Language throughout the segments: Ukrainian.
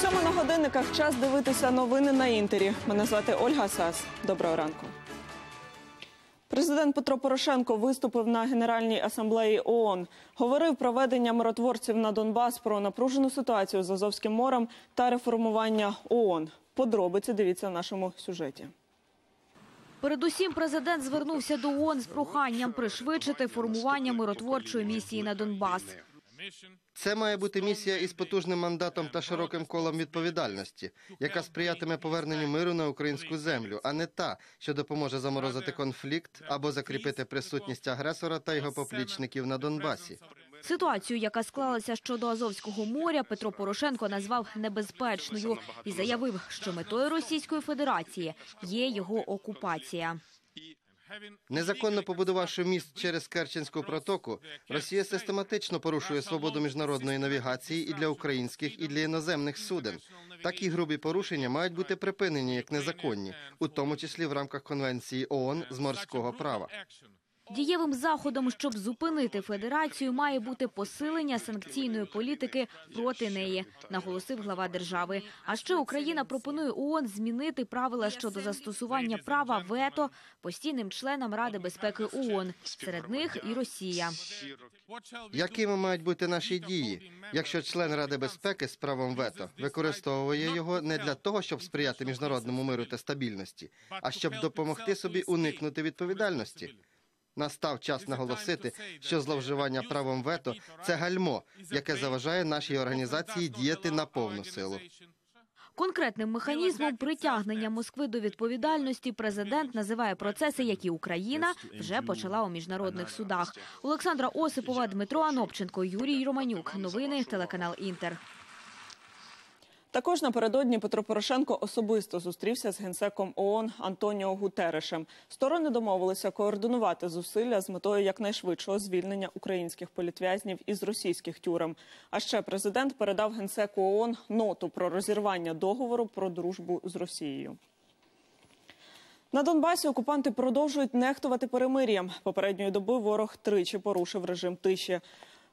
Сьома на годинниках час дивитися новини на інтері. Мене звати Ольга Сас. Доброго ранку. Президент Петро Порошенко виступив на Генеральній асамблеї ООН. Говорив про ведення миротворців на Донбас, про напружену ситуацію з Азовським морем та реформування ООН. Подробиці дивіться в нашому сюжеті. Передусім, президент звернувся до ООН з проханням пришвидшити формування миротворчої місії на Донбас. Це має бути місія із потужним мандатом та широким колом відповідальності, яка сприятиме поверненню миру на українську землю, а не та, що допоможе заморозити конфлікт або закріпити присутність агресора та його поплічників на Донбасі. Ситуацію, яка склалася щодо Азовського моря, Петро Порошенко назвав небезпечною і заявив, що метою Російської Федерації є його окупація. Незаконно побудувавши міст через Керченську протоку, Росія систематично порушує свободу міжнародної навігації і для українських, і для іноземних суден. Такі грубі порушення мають бути припинені як незаконні, у тому числі в рамках конвенції ООН з морського права. Дієвим заходом, щоб зупинити федерацію, має бути посилення санкційної політики проти неї, наголосив глава держави. А ще Україна пропонує ООН змінити правила щодо застосування права вето постійним членам Ради безпеки ООН. Серед них і Росія. Якими мають бути наші дії, якщо член Ради безпеки з правом вето використовує його не для того, щоб сприяти міжнародному миру та стабільності, а щоб допомогти собі уникнути відповідальності? Настав час наголосити, що зловживання правом вето це гальмо, яке заважає нашій організації діяти на повну силу. Конкретним механізмом притягнення Москви до відповідальності президент називає процеси, які Україна вже почала у міжнародних судах. Олександра Осипова, Дмитро Анопченко, Юрій Романюк. Новини телеканал Інтер. Також напередодні Петро Порошенко особисто зустрівся з генсеком ООН Антоніо Гутерешем. Сторони домовилися координувати зусилля з метою якнайшвидшого звільнення українських політв'язнів із російських тюрем. А ще президент передав генсеку ООН ноту про розірвання договору про дружбу з Росією. На Донбасі окупанти продовжують нехтувати перемир'ям. Попередньої доби ворог тричі порушив режим тиші.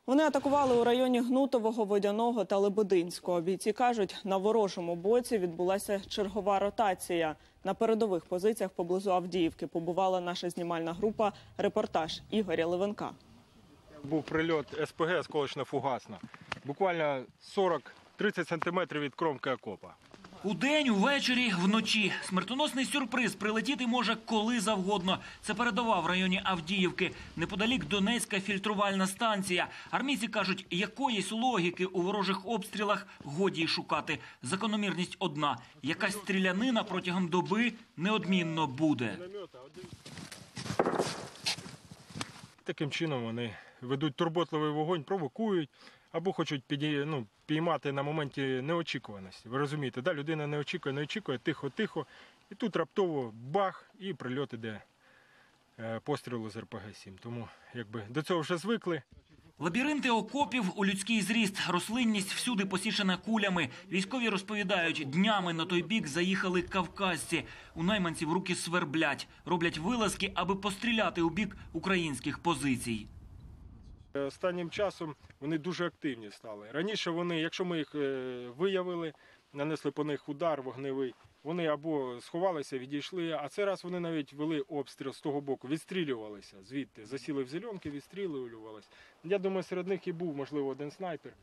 Вони атакували у районі Гнутового, Водяного та Лебединського. Бійці кажуть, на ворожому боці відбулася чергова ротація. На передових позиціях поблизу Авдіївки побувала наша знімальна група. Репортаж Ігоря Левенка. Був прильот СПГ осколочно-фугасна. Буквально 40-30 сантиметрів від кромки окопа. Удень, увечері, вночі. Смертоносний сюрприз прилетіти може коли завгодно. Це передова в районі Авдіївки. Неподалік Донецька фільтрувальна станція. Армійці кажуть, якоїсь логіки у ворожих обстрілах годі й шукати. Закономірність одна. Якась стрілянина протягом доби неодмінно буде. Таким чином вони ведуть турботливий вогонь, провокують або хочуть піді, ну, піймати на моменті неочікуваності. Ви розумієте, да? людина не очікує, не очікує, тихо-тихо. І тут раптово бах, і прильот іде е, пострілу з РПГ-7. Тому якби до цього вже звикли. Лабіринти окопів у людський зріст, рослинність всюди посічена кулями. Військові розповідають, днями на той бік заїхали кавказці. У найманців руки сверблять, роблять вилазки, аби постріляти у бік українських позицій. Е, Останнім часом вони дуже активні стали. Раніше вони, якщо ми їх е, виявили, нанесли по них удар вогневий, вони або сховалися, відійшли, а цей раз вони навіть вели обстріл з того боку, відстрілювалися звідти, засіли в зеленки, відстрілювалися. Я думаю, серед них і був, можливо, один снайпер.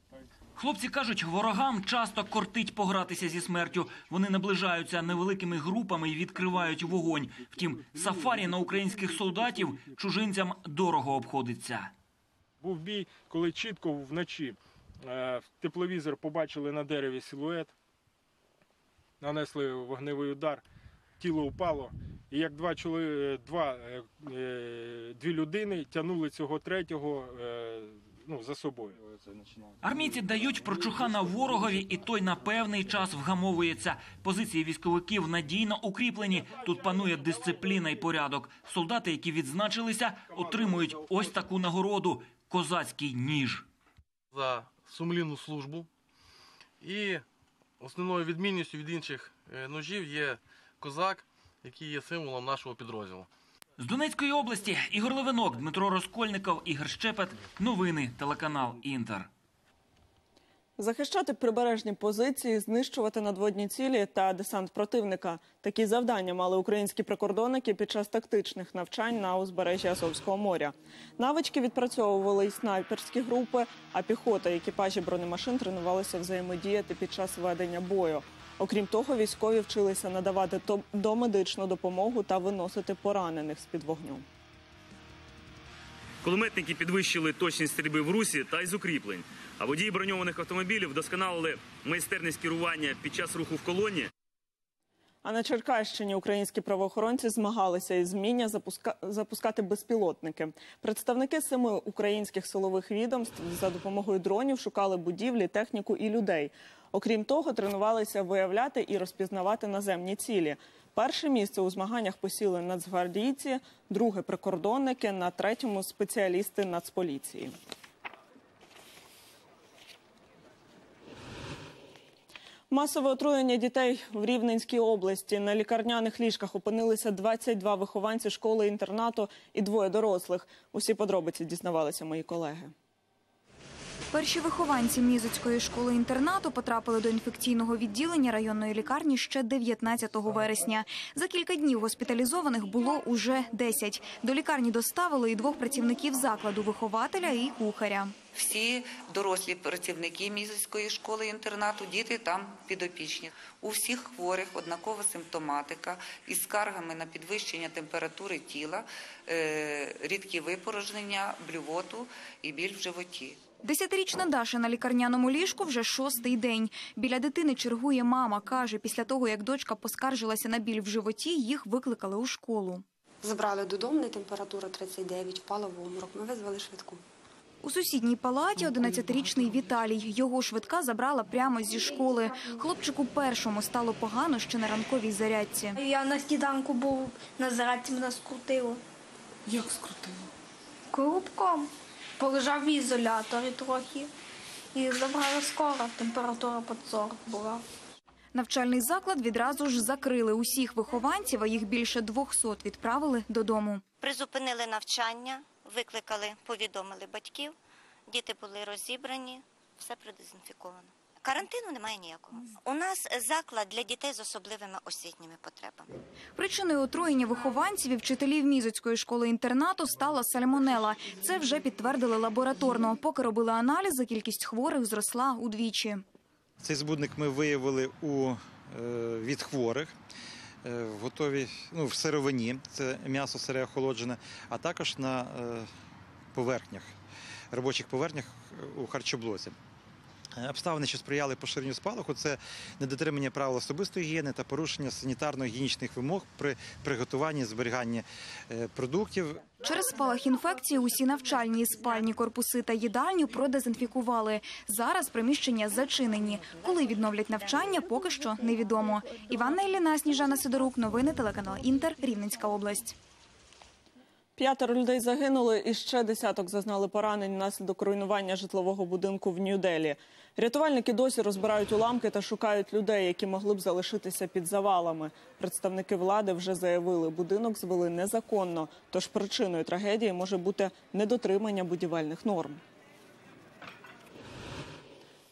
Хлопці кажуть, ворогам часто кортить погратися зі смертю. Вони наближаються невеликими групами і відкривають вогонь. Втім, сафарі на українських солдатів чужинцям дорого обходиться. Був бій, коли чітко вночі е, в тепловізор побачили на дереві силует, нанесли вогневий удар, тіло упало. І як два чоли, два, е, е, дві людини тягнули цього третього е, ну, за собою. Армійці дають прочухана ворогові, і той на певний час вгамовується. Позиції військовиків надійно укріплені. Тут панує дисципліна і порядок. Солдати, які відзначилися, отримують ось таку нагороду козацький ніж. за сумлінну службу. І основною відмінністю від інших е, ножів є козак, який є символом нашого підрозділу. З Донецької області Ігор Левинок, Дмитро Розкольников, Ігор Щепет. Новини телеканал Інтер. Захищати прибережні позиції, знищувати надводні цілі та десант противника. Такі завдання мали українські прикордонники під час тактичних навчань на узбережжі Азовського моря. Навички відпрацьовували й снайперські групи, а піхота і екіпажі бронемашин тренувалися взаємодіяти під час ведення бою. Окрім того, військові вчилися надавати домедичну допомогу та виносити поранених з під вогню. Кулеметники підвищили точність стрільби в русі та із укріплень. А водії броньованих автомобілів вдосконалили майстерність керування під час руху в колоні. А на Черкащині українські правоохоронці змагалися із зміння запуска... запускати безпілотники. Представники семи українських силових відомств за допомогою дронів шукали будівлі, техніку і людей. Окрім того, тренувалися виявляти і розпізнавати наземні цілі. Перше місце у змаганнях посіли нацгвардійці, друге прикордонники, на третьому спеціалісти нацполіції. Масове отруєння дітей в Рівненській області. На лікарняних ліжках опинилися 22 вихованці школи-інтернату і двоє дорослих. Усі подробиці дізнавалися мої колеги. Перші вихованці Мізоцької школи-інтернату потрапили до інфекційного відділення районної лікарні ще 19 вересня. За кілька днів госпіталізованих було уже 10. До лікарні доставили і двох працівників закладу – вихователя і кухаря. Всі дорослі працівники мізоцької школи інтернату, діти там підопічні. У всіх хворих однакова симптоматика із скаргами на підвищення температури тіла, е, рідкі випорожнення, блювоту і біль в животі. Десятирічна Даша на лікарняному ліжку вже шостий день. Біля дитини чергує мама. Каже, після того, як дочка поскаржилася на біль в животі, їх викликали у школу. Забрали додому, не температура 39, впала в обморок. Ми визвали швидку. У сусідній палаті 11-річний Віталій. Його швидка забрала прямо зі школи. Хлопчику першому стало погано ще на ранковій зарядці. Я на сніданку був на зарядці, мене скрутило. Як скрутило? Коробком. Полежав в ізоляторі трохи. І забрали скоро, температура під 40 була. Навчальний заклад відразу ж закрили. Усіх вихованців, а їх більше 200, відправили додому. Призупинили навчання, викликали, повідомили батьків. Діти були розібрані, все продезінфіковано. Карантину немає ніякого. У нас заклад для дітей з особливими освітніми потребами. Причиною отруєння вихованців і вчителів Мізоцької школи-інтернату стала сальмонела. Це вже підтвердили лабораторно. Поки робили аналізи, кількість хворих зросла удвічі. Цей збудник ми виявили у, е, від хворих. е, В готовій ну, в сировині, це м'ясо сире охолоджене, а також на е, поверхнях, робочих поверхнях у харчоблоці. Е, Обставини, що сприяли поширенню спалаху, це недотримання правил особистої гігієни та порушення санітарно-гігієнічних вимог при приготуванні і зберіганні е, продуктів. Через спалах інфекції усі навчальні спальні корпуси та їдальню продезінфікували. Зараз приміщення зачинені. Коли відновлять навчання, поки що невідомо. Іванна Ілліна, Сніжана Сидорук, новини телеканал Інтер, Рівненська область. П'ятеро людей загинули і ще десяток зазнали поранень внаслідок руйнування житлового будинку в Нью-Делі. Рятувальники досі розбирають уламки та шукають людей, які могли б залишитися під завалами. Представники влади вже заявили, будинок звели незаконно, тож причиною трагедії може бути недотримання будівельних норм.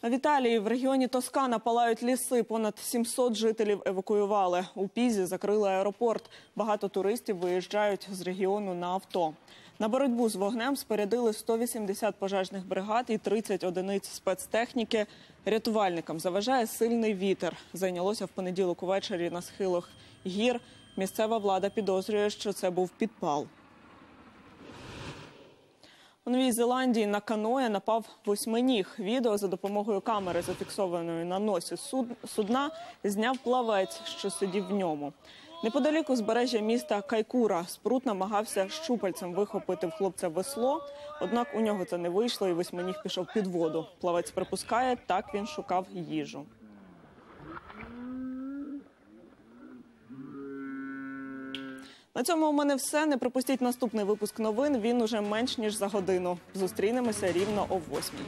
В Італії в регіоні Тоскана палають ліси. Понад 700 жителів евакуювали. У Пізі закрили аеропорт. Багато туристів виїжджають з регіону на авто. На боротьбу з вогнем спорядили 180 пожежних бригад і 30 одиниць спецтехніки. Рятувальникам заважає сильний вітер. Зайнялося в понеділок увечері на схилах гір. Місцева влада підозрює, що це був підпал. У Новій Зеландії на каное напав восьминіг. Відео за допомогою камери, зафіксованої на носі суд- судна, зняв плавець, що сидів в ньому. Неподалік узбережжя міста Кайкура спрут намагався щупальцем вихопити в хлопця весло, однак у нього це не вийшло, і восьминіг пішов під воду. Плавець припускає, так він шукав їжу. На цьому у мене все. Не пропустіть наступний випуск новин. Він уже менш ніж за годину. Зустрінемося рівно о восьмій.